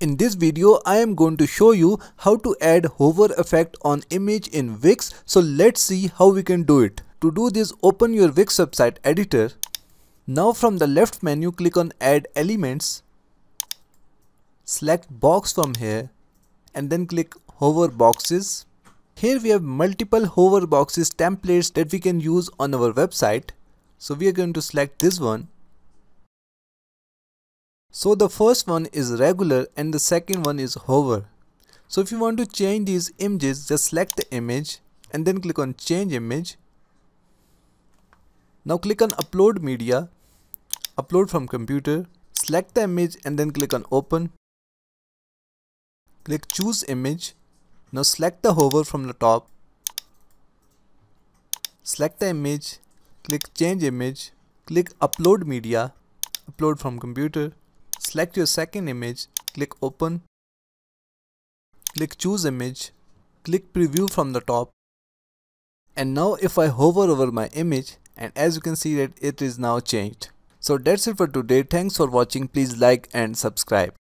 In this video, I am going to show you how to add hover effect on image in Wix. So let's see how we can do it. To do this, open your Wix website editor. Now from the left menu, click on add elements. Select box from here and then click hover boxes. Here we have multiple hover boxes templates that we can use on our website. So we are going to select this one so the first one is regular and the second one is hover. So if you want to change these images, just select the image and then click on change image. Now click on upload media, upload from computer, select the image and then click on open. Click choose image. Now select the hover from the top. Select the image, click change image, click upload media, upload from computer. Select your second image, click open, click choose image, click preview from the top. And now if I hover over my image and as you can see that it is now changed. So that's it for today. Thanks for watching. Please like and subscribe.